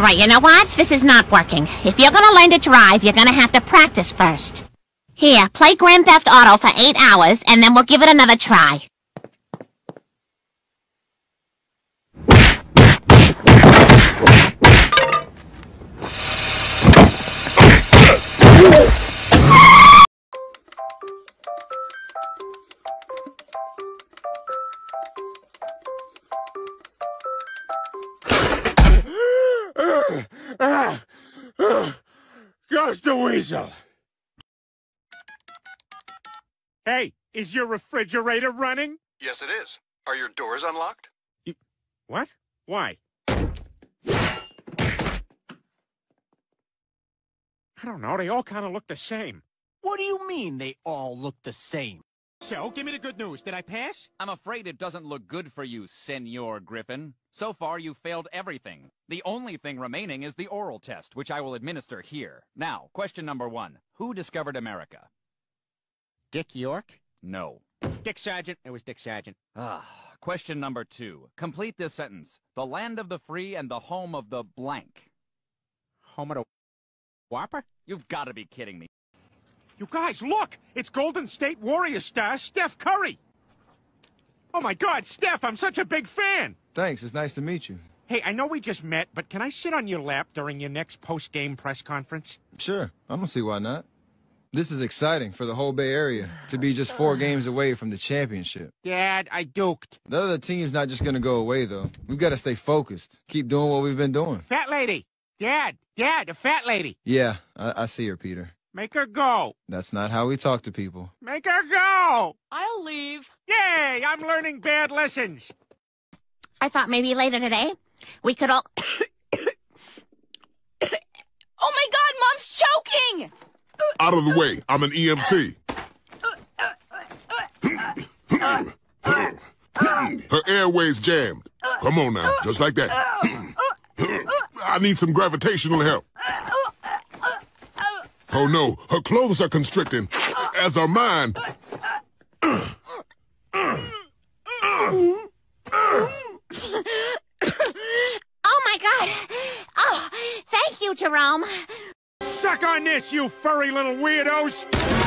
All right, you know what? This is not working. If you're gonna learn to drive, you're gonna have to practice first. Here, play Grand Theft Auto for eight hours, and then we'll give it another try. Goes the weasel. Hey, is your refrigerator running? Yes, it is. Are your doors unlocked? You, What? Why? I don't know. They all kind of look the same. What do you mean they all look the same? So, give me the good news. Did I pass? I'm afraid it doesn't look good for you, Senor Griffin. So far, you've failed everything. The only thing remaining is the oral test, which I will administer here. Now, question number one. Who discovered America? Dick York? No. Dick Sargent. It was Dick Sargent. Ah, question number two. Complete this sentence. The land of the free and the home of the blank. Home of the Whopper? You've got to be kidding me. You guys, look! It's Golden State Warrior star Steph Curry! Oh my god, Steph, I'm such a big fan! Thanks, it's nice to meet you. Hey, I know we just met, but can I sit on your lap during your next post-game press conference? Sure, I don't see why not. This is exciting for the whole Bay Area to be just four games away from the championship. Dad, I duked. The other team's not just gonna go away though. We've got to stay focused. Keep doing what we've been doing. Fat lady! Dad! Dad, the fat lady! Yeah, I, I see her, Peter. Make her go! That's not how we talk to people. Make her go! I'll leave. Yay! I'm learning bad lessons! I thought maybe later today we could all. Oh my god, Mom's choking! Out of the way. I'm an EMT. Her airway's jammed. Come on now, just like that. I need some gravitational help. Oh no, her clothes are constricting, as are mine. oh my god! Oh, thank you, Jerome. Suck on this, you furry little weirdos!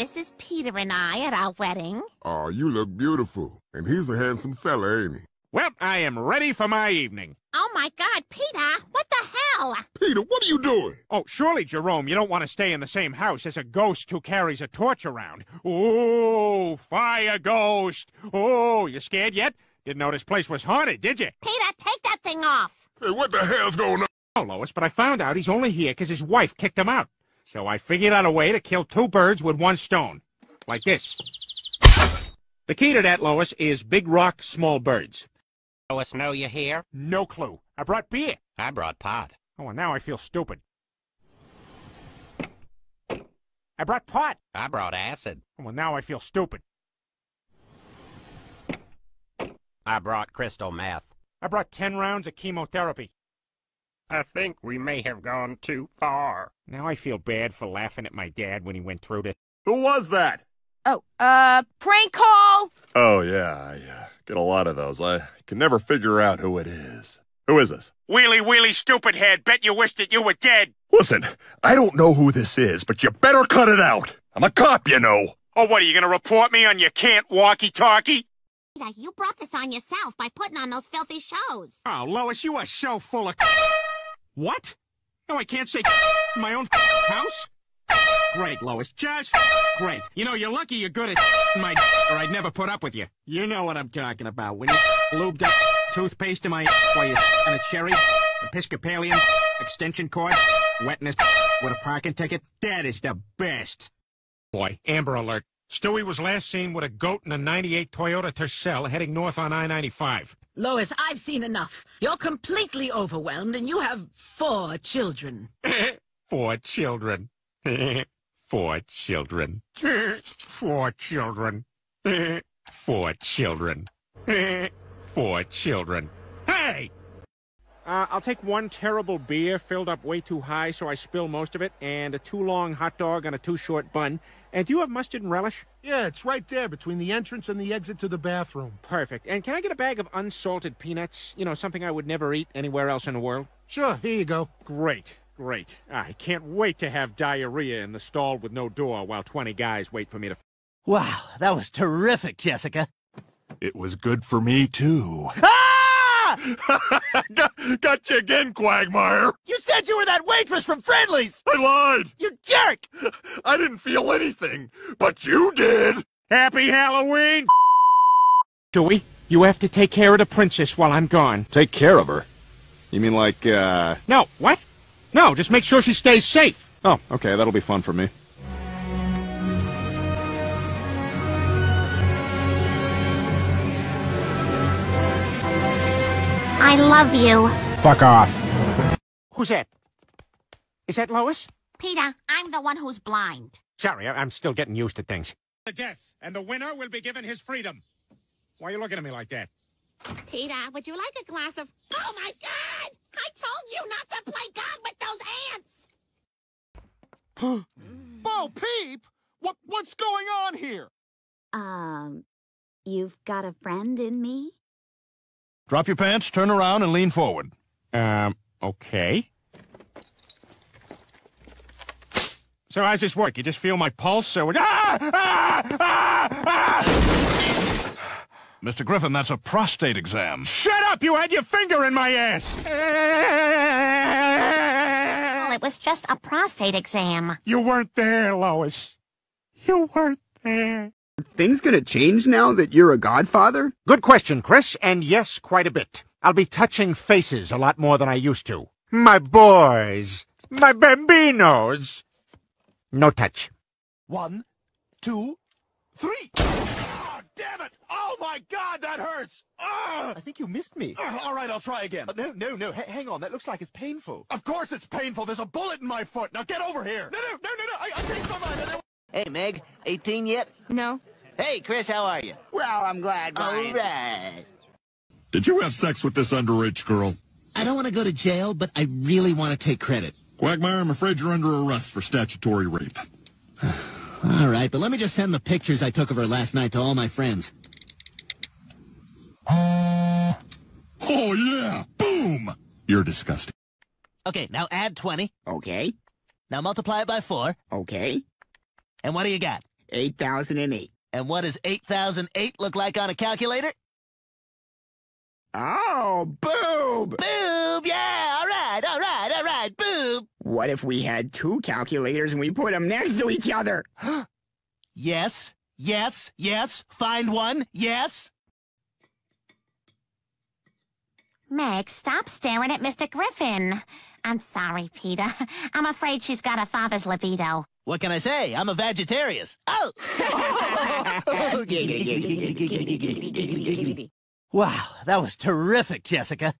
This is Peter and I at our wedding. Oh, you look beautiful. And he's a handsome fella, ain't he? Well, I am ready for my evening. Oh my god, Peter! What the hell? Peter, what are you doing? Oh, surely, Jerome, you don't want to stay in the same house as a ghost who carries a torch around. Ooh, fire ghost! Oh, you scared yet? Didn't know this place was haunted, did you? Peter, take that thing off! Hey, what the hell's going on? Oh, Lois, but I found out he's only here because his wife kicked him out. So I figured out a way to kill two birds with one stone. Like this. The key to that, Lois, is big rock, small birds. Lois know you're here? No clue. I brought beer. I brought pot. Oh, and now I feel stupid. I brought pot. I brought acid. Oh, well, now I feel stupid. I brought crystal meth. I brought ten rounds of chemotherapy. I think we may have gone too far. Now I feel bad for laughing at my dad when he went through this. Who was that? Oh, uh, prank call? Oh, yeah, I uh, get a lot of those. I can never figure out who it is. Who is this? Wheelie, wheelie, stupid head. Bet you wish that you were dead. Listen, I don't know who this is, but you better cut it out. I'm a cop, you know. Oh, what, are you going to report me on your can't walkie-talkie? You brought this on yourself by putting on those filthy shows. Oh, Lois, you are so full of... What? No, I can't say in my own house? Great, Lois. Just great. You know, you're lucky you're good at my or I'd never put up with you. You know what I'm talking about. When you lubed up toothpaste in my while you and a cherry, Episcopalian, extension cord, wetness with a parking ticket. That is the best. Boy, Amber Alert. Stewie was last seen with a goat in a 98 Toyota Tercel heading north on I-95. Lois, I've seen enough. You're completely overwhelmed and you have four children. Four children. Four children. Four children. Four children. Four children. Hey! Uh, I'll take one terrible beer filled up way too high so I spill most of it, and a too long hot dog on a too short bun. And do you have mustard and relish? Yeah, it's right there between the entrance and the exit to the bathroom. Perfect. And can I get a bag of unsalted peanuts? You know, something I would never eat anywhere else in the world? Sure, here you go. Great, great. I can't wait to have diarrhea in the stall with no door while 20 guys wait for me to. Wow, that was terrific, Jessica. It was good for me, too. Ah! Got, got you again, Quagmire. You said you were that waitress from Friendly's. I lied. You jerk. I didn't feel anything, but you did. Happy Halloween! Dewey, you have to take care of the princess while I'm gone. Take care of her? You mean like, uh... No, what? No, just make sure she stays safe. Oh, okay, that'll be fun for me. I love you. Fuck off. Who's that? Is that Lois? Peter, I'm the one who's blind. Sorry, I- I'm still getting used to things. The death, and the winner will be given his freedom. Why are you looking at me like that? Peter, would you like a glass of... Oh, my God! I told you not to play God with those ants! Bo Peep! What, what's going on here? Um, you've got a friend in me? Drop your pants, turn around, and lean forward. Um, okay. So how's this work? You just feel my pulse, or... Ah! Ah! Ah! Ah! Mr. Griffin, that's a prostate exam. Shut up! You had your finger in my ass! Well, it was just a prostate exam. You weren't there, Lois. You weren't there. Things gonna change now that you're a godfather? Good question, Chris, and yes, quite a bit. I'll be touching faces a lot more than I used to. My boys. My bambinos. No touch. One, two, three. Oh, damn it! Oh my God, that hurts! Ah! I think you missed me. Ah, all right, I'll try again. Uh, no, no, no. H hang on. That looks like it's painful. Of course it's painful. There's a bullet in my foot. Now get over here. No, no, no, no, no. I, I changed my mind. I don't... Hey, Meg, 18 yet? No. Hey, Chris, how are you? Well, I'm glad, Brian. All right. Did you have sex with this underage girl? I don't want to go to jail, but I really want to take credit. Quagmire, I'm afraid you're under arrest for statutory rape. All right, but let me just send the pictures I took of her last night to all my friends. Oh, yeah. Boom. You're disgusting. Okay, now add 20. Okay, Now multiply it by 4. okay. And what do you got? 8008. And what does 8008 look like on a calculator? Oh, boob! Boob! Yeah! All right, all right, all right, boob! What if we had two calculators and we put them next to each other? Yes, yes, yes. Find one, yes. Meg, stop staring at Mr. Griffin. I'm sorry, Peter. I'm afraid she's got a father's libido. What can I say? I'm a vegetarian. Oh! wow, that was terrific, Jessica.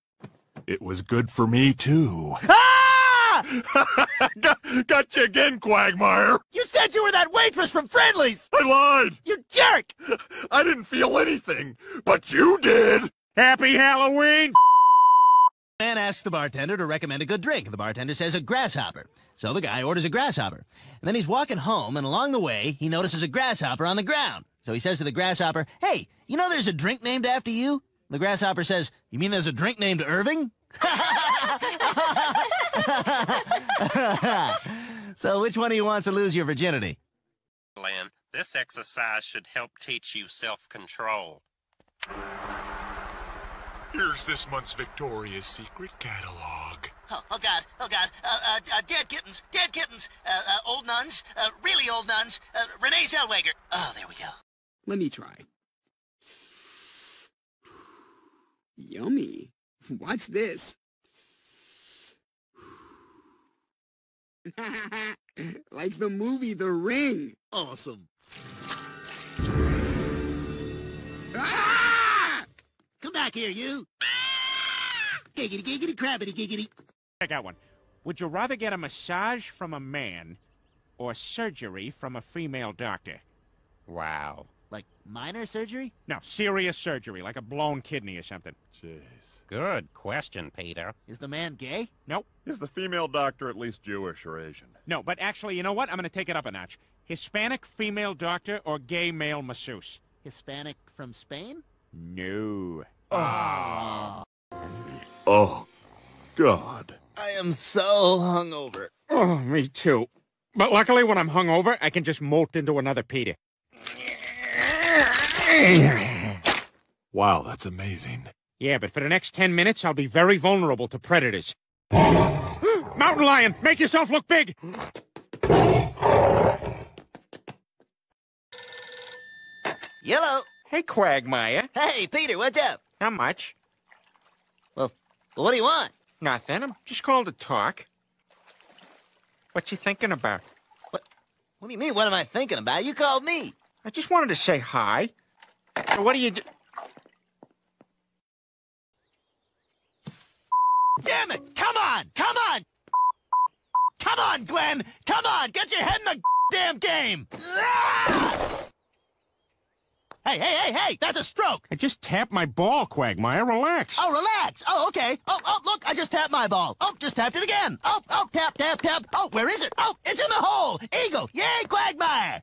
It was good for me, too. Ah! got, got you again, Quagmire. You said you were that waitress from Friendly's! I lied. You jerk! I didn't feel anything, but you did. Happy Halloween! Man asks the bartender to recommend a good drink. The bartender says a grasshopper. So the guy orders a grasshopper. And then he's walking home, and along the way, he notices a grasshopper on the ground. So he says to the grasshopper, Hey, you know there's a drink named after you? The grasshopper says, You mean there's a drink named Irving? so which one of you wants to lose your virginity? Glenn, this exercise should help teach you self-control. Here's this month's Victoria's Secret catalog. Oh, oh God, oh God, uh, uh, uh, dead kittens, dead kittens, uh, uh, old nuns, uh, really old nuns, uh, Renee Zellweger. Oh, there we go. Let me try. Yummy. Watch this. like the movie The Ring. Awesome. Back here, you. Giggity, giggity, crabbity, giggity. I got one. Would you rather get a massage from a man or surgery from a female doctor. Wow. Like minor surgery? No, serious surgery, like a blown kidney or something. Jeez. Good question, Peter. Is the man gay? Nope. Is the female doctor at least Jewish or Asian? No, but actually, you know what? I'm going to take it up a notch. Hispanic female doctor or gay male masseuse? Hispanic from Spain? No. Ah. Oh, God. I am so hungover. Oh, me too. But luckily, when I'm hungover, I can just molt into another Peter. Wow, that's amazing. Yeah, but for the next 10 minutes, I'll be very vulnerable to predators. Mountain lion, make yourself look big! Yellow. Hey, Quagmire. Hey, Peter, what's up? How much? Well, what do you want? Nothing. I'm just calling to talk. What you thinking about? What What do you mean? What am I thinking about? You called me. I just wanted to say hi. So what do you do? Damn it! Come on! Come on! Come on, Glenn! Come on! Get your head in the damn game! Ah! Hey, hey, hey, hey! That's a stroke! I just tapped my ball, Quagmire. Relax. Oh, relax! Oh, okay. Oh, oh, look, I just tapped my ball. Oh, just tapped it again. Oh, oh, tap, tap, tap. Oh, where is it? Oh, it's in the hole! Eagle! Yay, Quagmire!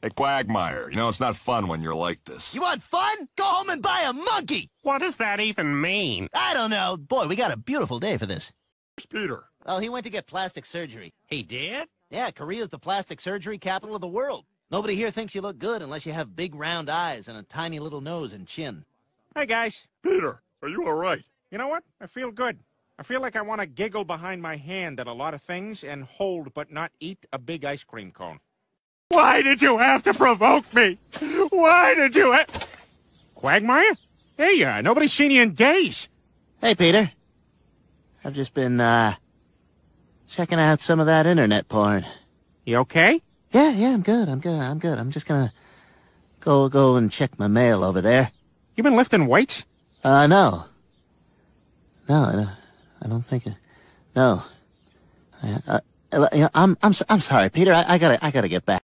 Hey, Quagmire, you know it's not fun when you're like this. You want fun? Go home and buy a monkey! What does that even mean? I don't know. Boy, we got a beautiful day for this. Peter. Oh, he went to get plastic surgery. He did? Yeah, Korea's the plastic surgery capital of the world. Nobody here thinks you look good unless you have big round eyes and a tiny little nose and chin. Hey, guys. Peter, are you all right? You know what? I feel good. I feel like I want to giggle behind my hand at a lot of things and hold but not eat a big ice cream cone. Why did you have to provoke me? Why did you ha- Quagmire? Hey, you are. Nobody's seen you in days. Hey, Peter. I've just been, uh, checking out some of that internet porn. You okay? Yeah, yeah, I'm good. I'm good. I'm good. I'm just gonna go, go and check my mail over there. You been lifting weights? Uh, no. No, I don't, I don't think, I, no. I, uh, uh, I'm, I'm, I'm sorry, Peter. I, I gotta, I gotta get back.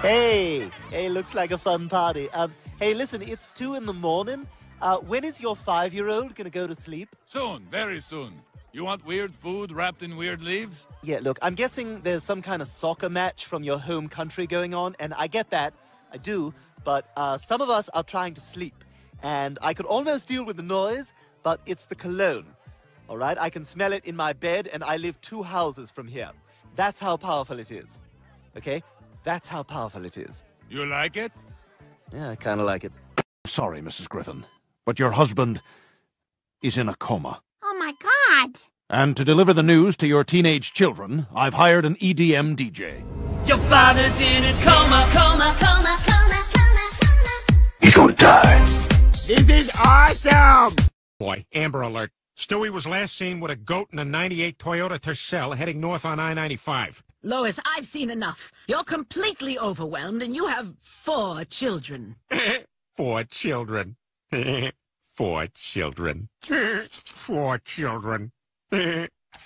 Hey, hey, looks like a fun party. Um, hey, listen, it's two in the morning. Uh, when is your five-year-old gonna go to sleep? Soon, very soon. You want weird food wrapped in weird leaves? Yeah, look, I'm guessing there's some kind of soccer match from your home country going on, and I get that. I do. But uh, some of us are trying to sleep, and I could almost deal with the noise, but it's the cologne. All right? I can smell it in my bed, and I live two houses from here. That's how powerful it is. Okay? That's how powerful it is. You like it? Yeah, I kind of like it. Sorry, Mrs. Griffin, but your husband is in a coma. My god! And to deliver the news to your teenage children, I've hired an EDM DJ. Your father's in a coma, coma, coma, coma, coma, coma. He's gonna die. This is awesome! Boy, Amber Alert. Stewie was last seen with a goat in a 98 Toyota Tercel heading north on I-95. Lois, I've seen enough. You're completely overwhelmed and you have four children. Four children. Four children. Four children.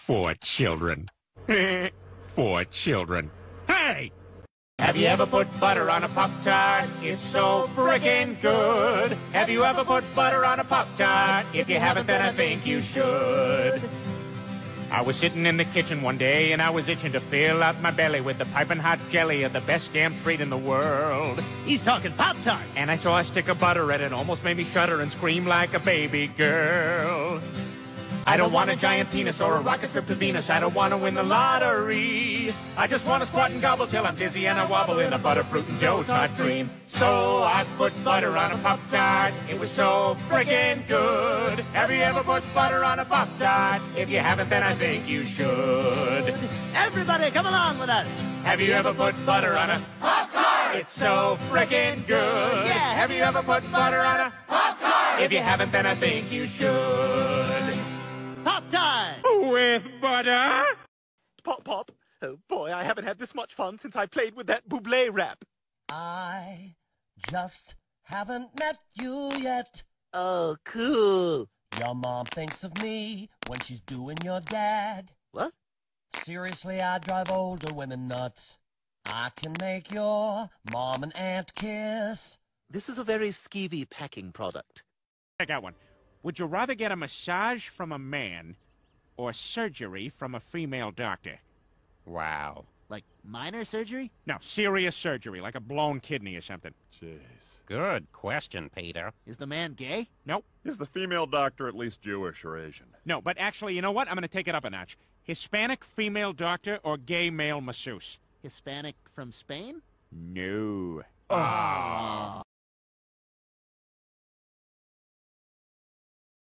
Four children. Four children. Hey! Have you ever put butter on a Pop Tart? It's so frickin' good. Have you ever put butter on a Pop Tart? If you haven't, then I think you should. I was sitting in the kitchen one day and I was itching to fill out my belly with the piping hot jelly of the best damn treat in the world. He's talking Pop Tarts. And I saw a stick of butter and it almost made me shudder and scream like a baby girl. I don't want a giant penis or a rocket trip to Venus. I don't want to win the lottery. I just want to squat and gobble till I'm dizzy and I wobble in a butterfruit and Joe's hot dream. So I put butter on a Pop Tart. It was so friggin' good. Have you ever put butter on a Pop Tart? If you haven't, then I think you should. Everybody, come along with us. Have you ever put butter on a Pop Tart? It's so frickin' good. Yeah. Have you ever put butter on a Pop Tart? If you haven't, then I think you should. Pop time. With butter? Pop, pop. Oh boy, I haven't had this much fun since I played with that Buble rap. I just haven't met you yet. Oh, cool. Your mom thinks of me when she's doing your dad. What? Seriously, I drive older women nuts. I can make your mom and aunt kiss. This is a very skeevy packing product. I got one. Would you rather get a massage from a man or surgery from a female doctor? Wow. Like minor surgery? No, serious surgery, like a blown kidney or something. Jeez. Good question, Peter. Is the man gay? Nope. Is the female doctor at least Jewish or Asian? No, but actually, you know what? I'm going to take it up a notch. Hispanic female doctor or gay male masseuse? Hispanic from Spain? No. Ah.